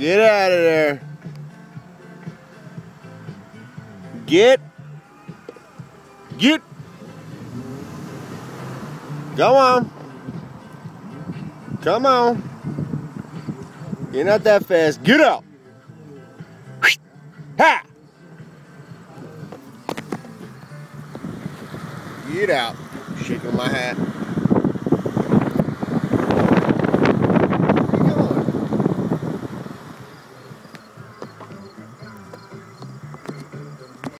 Get out of there. Get. Get. Go on. Come on. You're not that fast. Get up! Ha! Get out. Shaking my hat.